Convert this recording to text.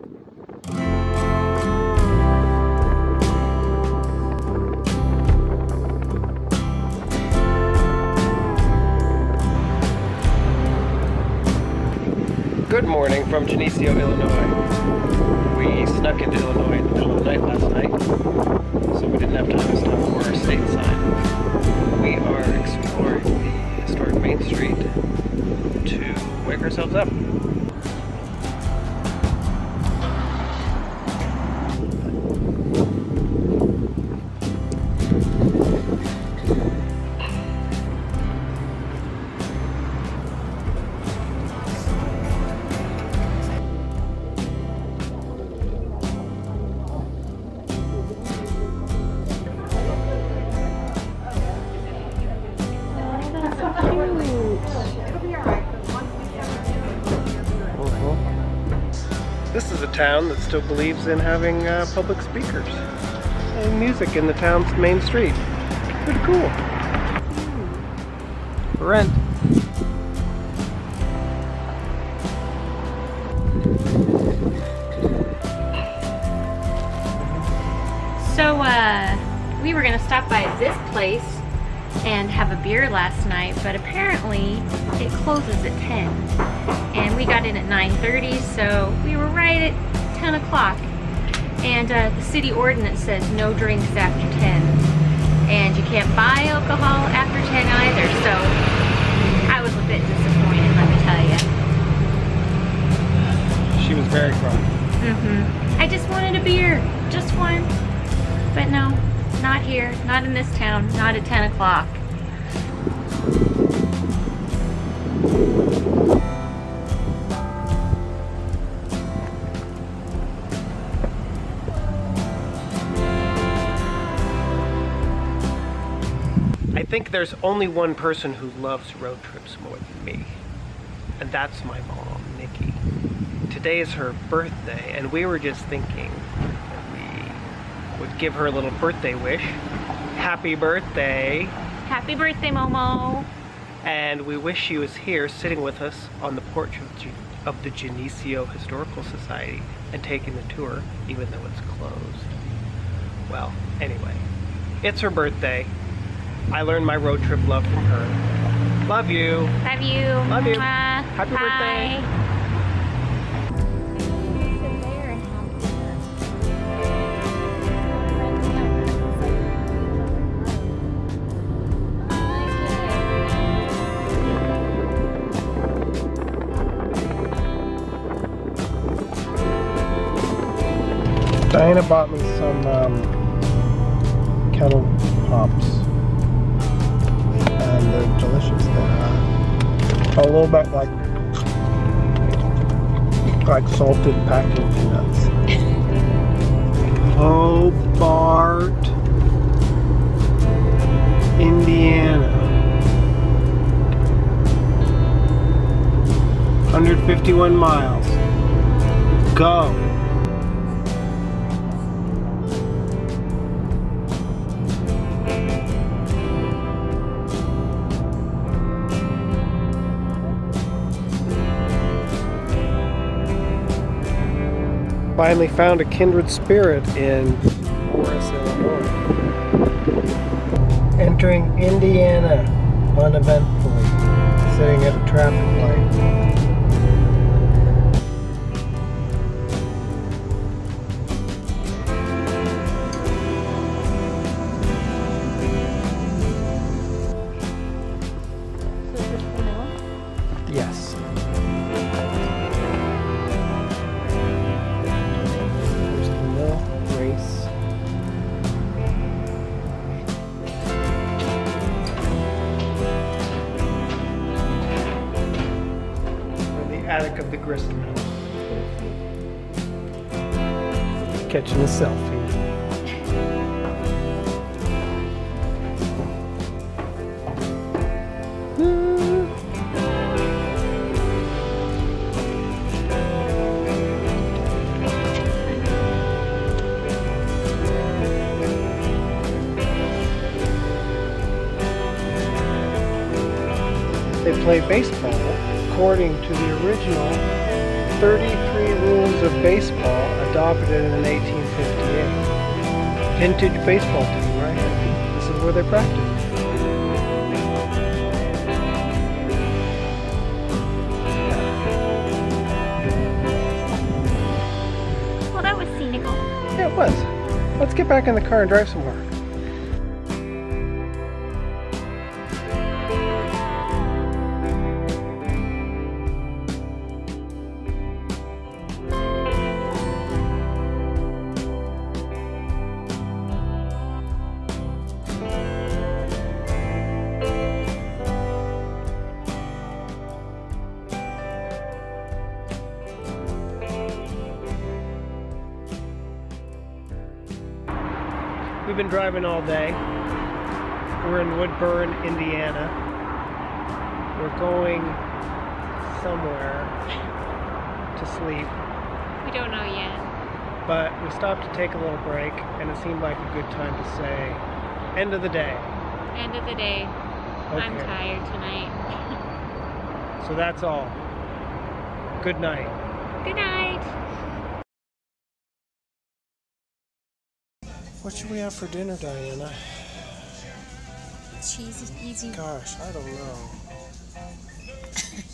Good morning from Geneseo, Illinois. We snuck into Illinois in the middle of the night last night, so we didn't have time to stop for our state sign. We are exploring the historic Main Street to wake ourselves up. This is a town that still believes in having uh, public speakers and music in the town's main street. Pretty cool. For rent. So, uh, we were gonna stop by this place and have a beer last night, but apparently it closes at 10. And we got in at 9.30, so we were right at 10 o'clock. And uh, the city ordinance says no drinks after 10. And you can't buy alcohol after 10 either, so I was a bit disappointed, let me tell you. She was very drunk. Mm-hmm. I just wanted a beer, just one. But no, not here, not in this town, not at 10 o'clock. I think there's only one person who loves road trips more than me, and that's my mom, Nikki. Today is her birthday, and we were just thinking would give her a little birthday wish. Happy birthday! Happy birthday, Momo. And we wish she was here sitting with us on the porch of, Ge- of the Geneseo Historical Society and taking the tour, even though it's closed. Well, anyway, it's her birthday. I learned my road trip love from her. Love you. Love you. Love you. Mwah. Happy birthday. Diana bought me some um, kettle pops. And they're delicious. They're uh, a little bit like like salted packing peanuts. Hobart, Indiana. 151 miles. Go. Finally found a kindred spirit in Illinois. Entering Indiana uneventfully, sitting at a traffic light. Of the Grissom house. Catching a selfie. They play baseball according to the original 33 rules of baseball adopted in 1858. Vintage baseball team, right? This is where they practice. Well, that was scenical. Yeah, it was. Let's get back in the car and drive somewhere. We've been driving all day. We're in Woodburn, Indiana. We're going somewhere to sleep, We don't know yet. but we stopped to take a little break, and it seemed like a good time to say, end of the day. End of the day. I'm tired tonight. So that's all. Good night. Good night. What should we have for dinner, Diana? Cheese Cheesy, easy. Gosh, I don't know.